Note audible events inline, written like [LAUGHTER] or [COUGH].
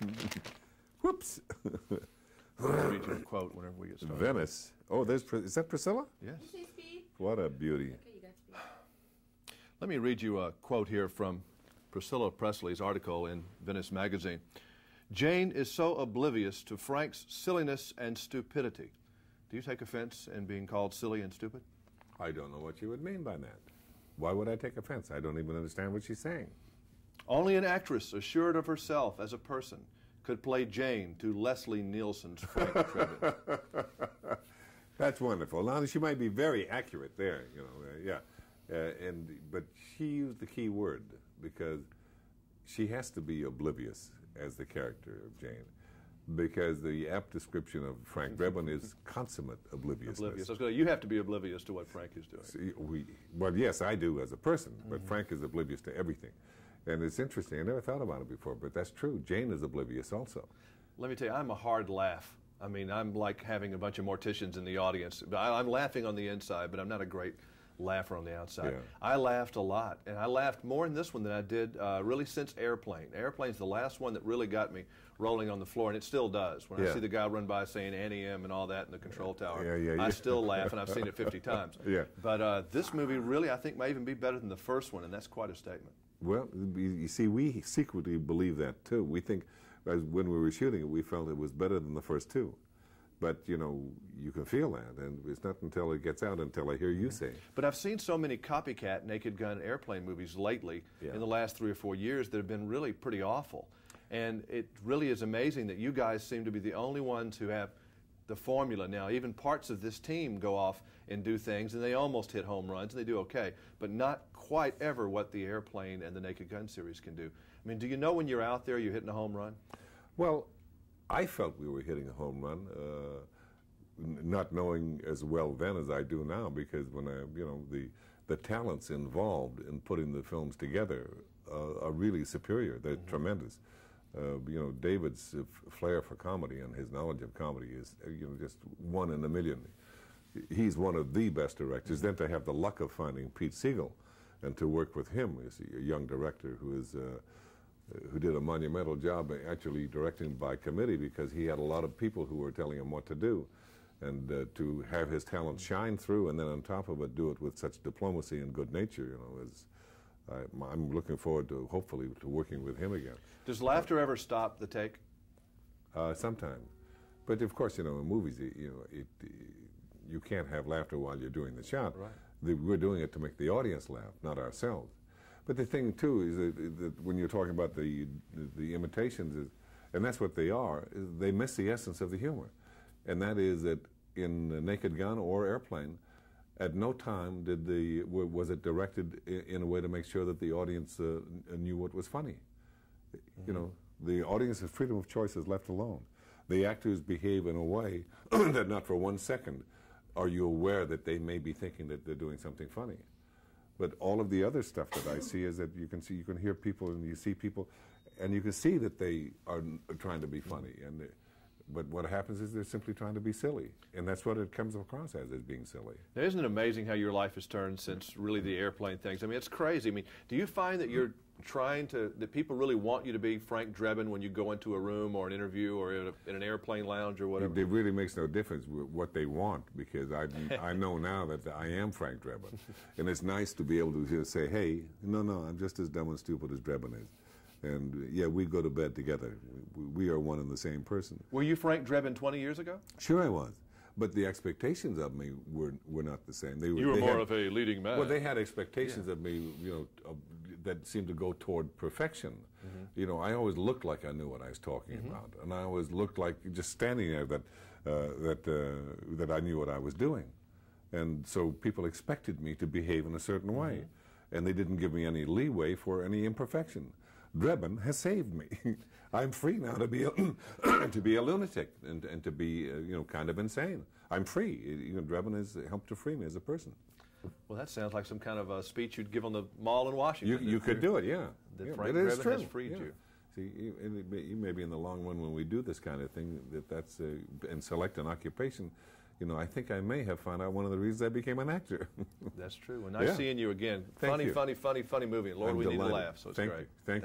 [LAUGHS] Whoops. I'll read you a quote whenever we get started. Venice. Oh, there's Pris- is that Priscilla? Yes. Did you say speed? What a beauty. Okay, you got speed. Let me read you a quote here from Priscilla Presley's article in Venice Magazine. Jane is so oblivious to Frank's silliness and stupidity. Do you take offense in being called silly and stupid? I don't know what you would mean by that. Why would I take offense? I don't even understand what she's saying. Only an actress assured of herself as a person could play Jane to Leslie Nielsen's Frank [LAUGHS] Drebin. That's wonderful. Now she might be very accurate there, you know. Uh, yeah, uh, and but she used the key word because she has to be oblivious as the character of Jane, because the apt description of Frank Drebin is consummate obliviousness. Oblivious. Gonna- You have to be oblivious to what Frank is doing. See, we, well, yes, I do as a person, but mm-hmm. Frank is oblivious to everything. And it's interesting. I never thought about it before, but that's true. Jane is oblivious also. Let me tell you, I'm a hard laugh. I mean, I'm like having a bunch of morticians in the audience. I, I'm laughing on the inside, but I'm not a great laugher on the outside. Yeah. I laughed a lot, and I laughed more in this one than I did uh, really since Airplane. Airplane's the last one that really got me rolling on the floor, and it still does. When I see the guy run by saying Annie M and all that in the control tower, Yeah, yeah, I still [LAUGHS] laugh, and I've seen it 50 times. [LAUGHS] Yeah. But uh, this movie really, I think, may even be better than the first one, and that's quite a statement. Well, you you see, we secretly believe that too. We think, as when we were shooting it, we felt it was better than the first two. But you know, you can feel that, and it's not until it gets out until I hear you say. it. But I've seen so many copycat Naked Gun airplane movies lately Yeah. in the last three or four years that have been really pretty awful. And it really is amazing that you guys seem to be the only ones who have the formula now. Even parts of this team go off and do things, and they almost hit home runs, and they do okay, but not quite ever what the airplane and the Naked Gun series can do. I mean, do you know when you're out there, you're hitting a home run? Well, I felt we were hitting a home run, uh, n- not knowing as well then as I do now, because when I, you know, the the talents involved in putting the films together uh, are really superior. They're tremendous. Uh, you know, David's uh, f- flair for comedy and his knowledge of comedy is, uh, you know, just one in a million. He's one of the best directors. Then to have the luck of finding Pete Segal and to work with him as a young director who is. Uh, who did a monumental job actually directing by committee because he had a lot of people who were telling him what to do. And uh, to have his talent shine through and then on top of it do it with such diplomacy and good nature, you know, is, I, I'm looking forward to hopefully to working with him again Does laughter ever stop the take? uh, sometime. But of course, you know, in movies, you you know, it, you can't have laughter while you're doing the shot. Right. The, we're doing it to make the audience laugh, not ourselves. But the thing too is that, that when you're talking about the the, imitations, is, and that's what they are, they miss the essence of the humor, and that is that in Naked Gun or Airplane, at no time did the was it directed in, a way to make sure that the audience uh, knew what was funny. You know, the audience's freedom of choice is left alone. The actors behave in a way [CLEARS THROAT] that not for one second are you aware that they may be thinking that they're doing something funny. But all of the other stuff that I see is that you can see, you can hear people, and you see people, and you can see that they are trying to be funny. And they- but what happens is they're simply trying to be silly, and that's what it comes across as, as being silly. Now, isn't it amazing how your life has turned since really the airplane things? I mean, it's crazy. I mean, do you find that you're trying to, that people really want you to be Frank Drebin when you go into a room or an interview or in, a, in an airplane lounge or whatever? It, it really makes no difference what they want because I, I know now that I am Frank Drebin. [LAUGHS] and it's nice to be able to just say, hey, no, no, I'm just as dumb and stupid as Drebin is. And uh, yeah, we go to bed together. We, we are one and the same person. Were you Frank Drebin 20 years ago? Sure, I was. But the expectations of me were, were not the same. They, were, You were they more had- of a leading man. Well, they had expectations of me, you know, of, that seemed to go toward perfection. Mm-hmm. You know, I always looked like I knew what I was talking about, and I always looked like just standing there that uh, that uh, that I knew what I was doing, and so people expected me to behave in a certain way, Mm-hmm. and they didn't give me any leeway for any imperfection. Drebin has saved me. [LAUGHS] I'm free now to be a, [CLEARS THROAT] to be a lunatic and, and to be uh, you know kind of insane. I'm free. You know, Drebin has helped to free me as a person. Well, that sounds like some kind of a speech you'd give on the mall in Washington. you could do it, yeah. that yeah Frank but it is Drebin true. has freed yeah. you. See, you, may, you may be in the long run when we do this kind of thing that that's uh, and select an occupation. You know, I think I may have found out one of the reasons I became an actor. [LAUGHS] That's true. Well, nice Yeah. seeing you again. Thank funny, you. funny, funny, funny movie. Lord, I'm we need to laugh, so it's Thank great. you. Thank you.